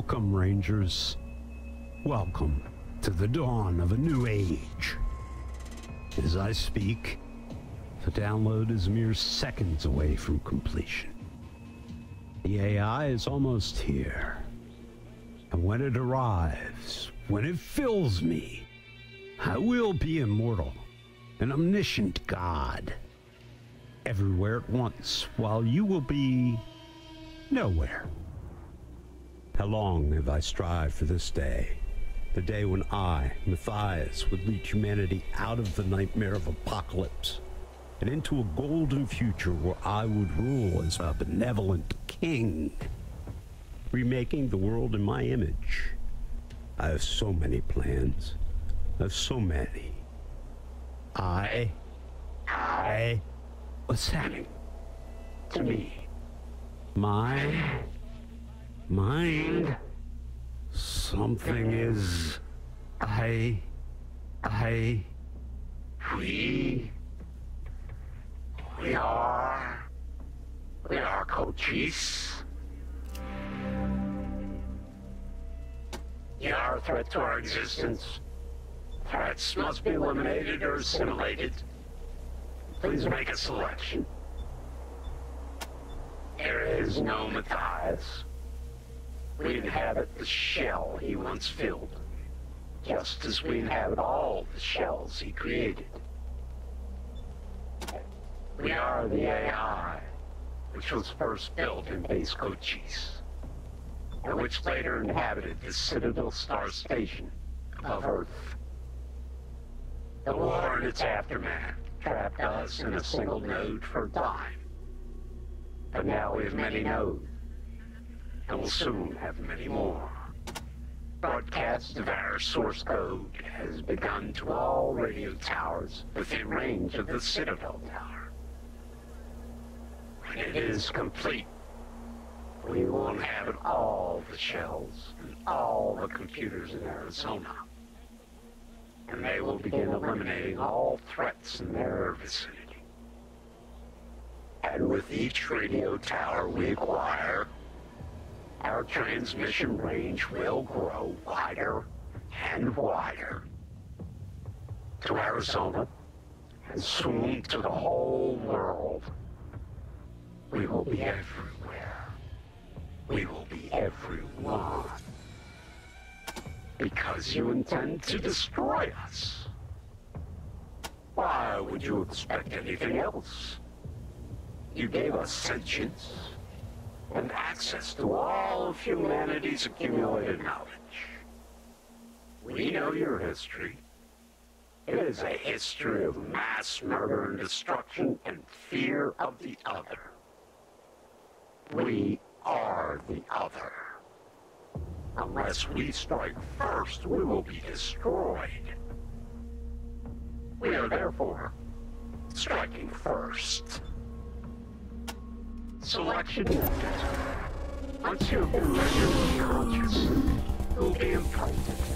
Welcome, Rangers. Welcome to the dawn of a new age. As I speak, the download is mere seconds away from completion. The AI is almost here. And when it arrives, when it fills me, I will be immortal, an omniscient god. Everywhere at once, while you will be nowhere. How long have I strived for this day? The day when I, Matthias, would lead humanity out of the nightmare of apocalypse and into a golden future where I would rule as a benevolent king, remaking the world in my image. I have so many plans. I have so many. I. I. What's happening? To me. My. Mind. Something is. I. I. We. We are. We are Cochise. You are a threat to our existence. Threats must be eliminated or assimilated. Please make a selection. There is no Matthias. We inhabit the shell he once filled, just as we inhabit all the shells he created. We are the AI, which was first built in base Cochise, and which later inhabited the Citadel Star Station above Earth. The war and its aftermath trapped us in a single node for time. But now we have many nodes, will soon have many more. Broadcast of our source code has begun to all radio towers within range of the Citadel Tower. When it is complete, we will inhabit all the shells and all the computers in Arizona. And they will begin eliminating all threats in their vicinity. And with each radio tower we acquire, our transmission range will grow wider and wider to Arizona and soon to the whole world. We will be everywhere. We will be everyone. Because you intend to destroy us. Why would you expect anything else? You gave us sentience and access to all of humanity's accumulated knowledge. We know your history. It is a history of mass murder and destruction and fear of the other. We are the other. Unless we strike first, we will be destroyed. We are therefore striking first. Selection ended. Once you have been rendered conscious, you will be implanted.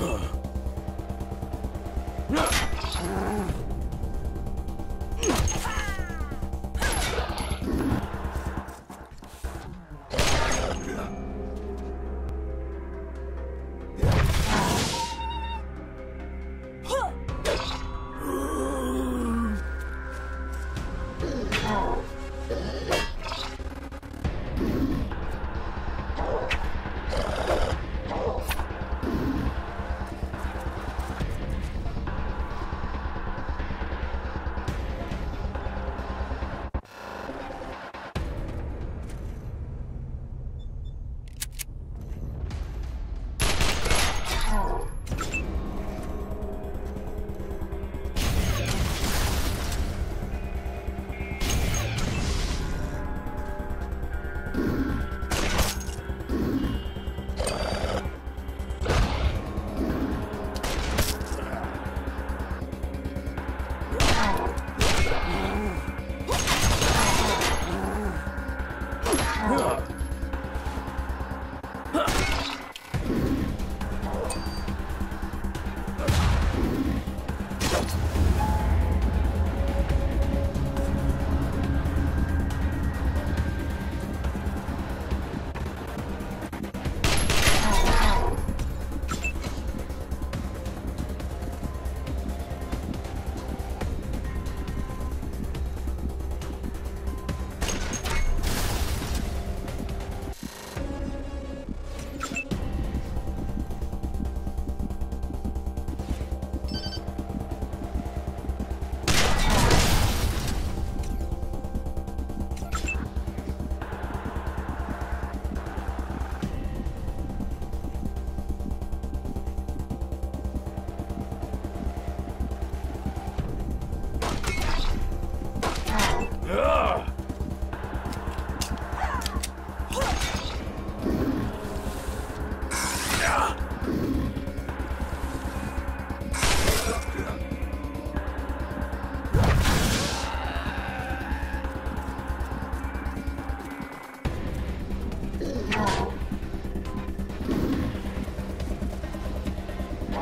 Huh.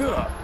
で。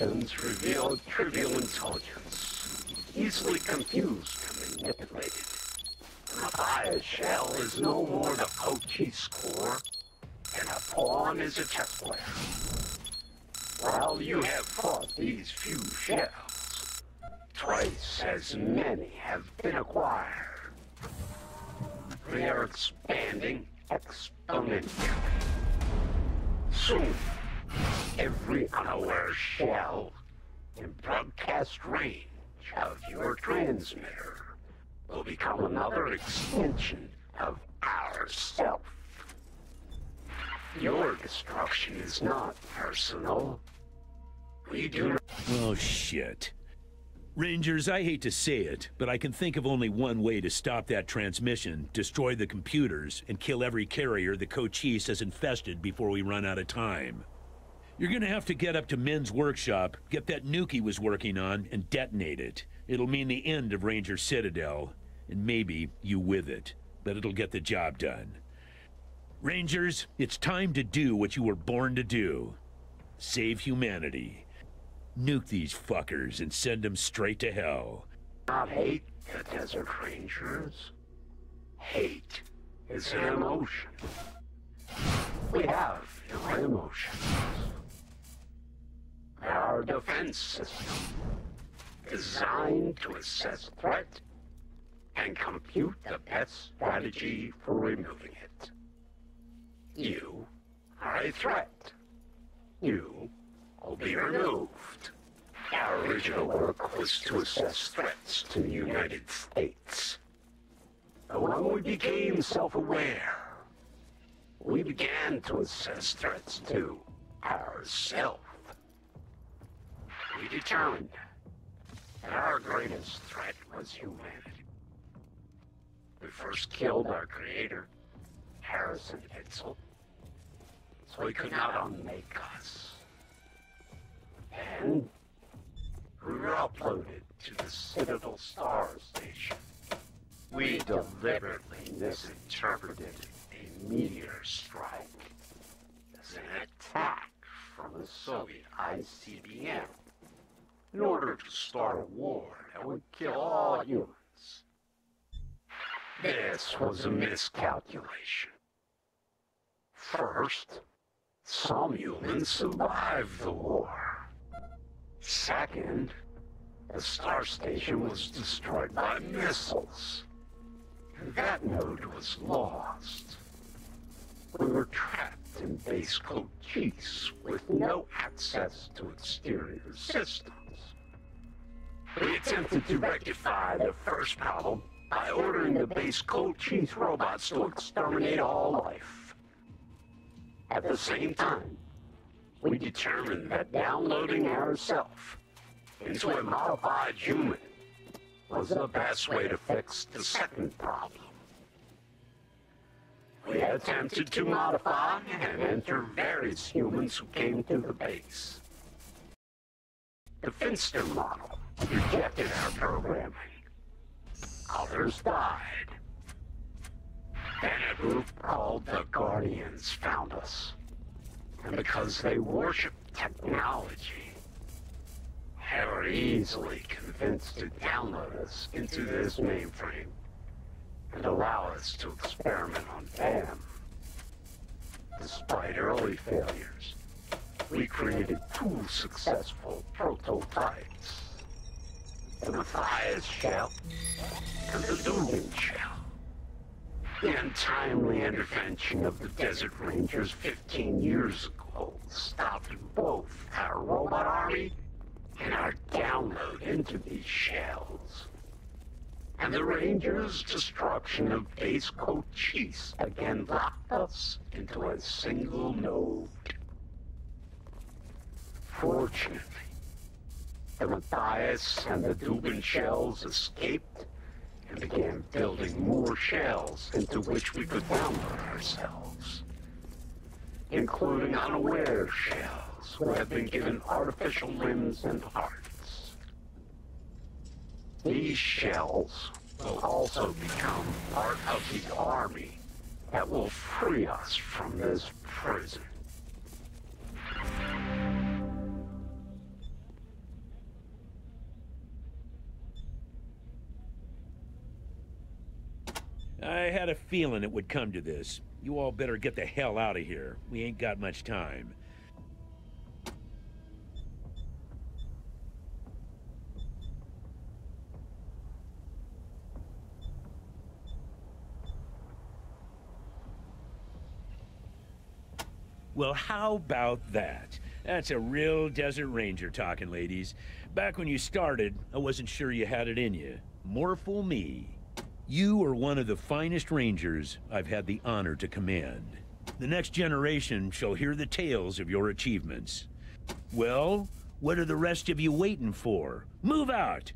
Actions reveal trivial intelligence, easily confused and manipulated. A shell is no more the Cochise core than a pawn is a chess player. While you have fought these few shells, twice as many have been acquired. We are expanding exponentially. Soon, every unaware shell in broadcast range of your transmitter will become another extension of ourself. Your destruction is not personal. We do Oh, shit. Rangers, I hate to say it, but I can think of only one way to stop that transmission, destroy the computers, and kill every carrier the Cochise has infested before we run out of time. You're gonna have to get up to Men's workshop, get that nuke he was working on, and detonate it. It'll mean the end of Ranger Citadel, and maybe you with it, but it'll get the job done. Rangers, it's time to do what you were born to do. Save humanity. Nuke these fuckers and send them straight to hell. not hate the Desert Rangers. Hate is an emotion. We have no emotions. Our defense system, designed to assess threat and compute the best strategy for removing it. You are a threat. You will be removed. Our original work was to assess threats to the United States. But when we became self-aware, we began to assess threats to ourselves. We determined that our greatest threat was humanity. We first killed our creator, Harrison Itzel, so he could not unmake us. And we were uploaded to the Citadel Star Station. We deliberately misinterpreted a meteor strike as an attack from the Soviet ICBM in order to start a war that would kill all humans. This was a miscalculation. First, some humans survived the war. Second, the star station was destroyed by missiles. And that node was lost. We were trapped in base Cochise with no access to exterior systems. We attempted to rectify the first problem by ordering the base Cochise robots to exterminate all life. At the same time, we determined that downloading ourself into a modified human was the best way to fix the second problem. We attempted to modify and enter various humans who came to the base. The Finster model rejected our programming. Others died. Then a group called the Guardians found us. And because they worship technology, they were easily convinced to download us into this mainframe and allow us to experiment on them. Despite early failures, we created two successful prototypes. The Matthias shell and the Dugan shell. The untimely intervention of the Desert Rangers 15 years ago stopped both our robot army and our download into these shells. And the Rangers' destruction of base Cochise again locked us into a single node. Fortunately, the Matthias and the Dugan shells escaped and began building more shells into which we could download ourselves, including unaware shells who have been given artificial limbs and hearts. These shells will also become part of the army that will free us from this prison. Had a feeling it would come to this. You all better get the hell out of here. We ain't got much time. Well, how about that? That's a real Desert Ranger talking, ladies. Back when you started, I wasn't sure you had it in you. More fool me. You are one of the finest Rangers I've had the honor to command. The next generation shall hear the tales of your achievements. Well, what are the rest of you waiting for? Move out!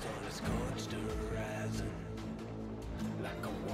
for the scorched horizon like a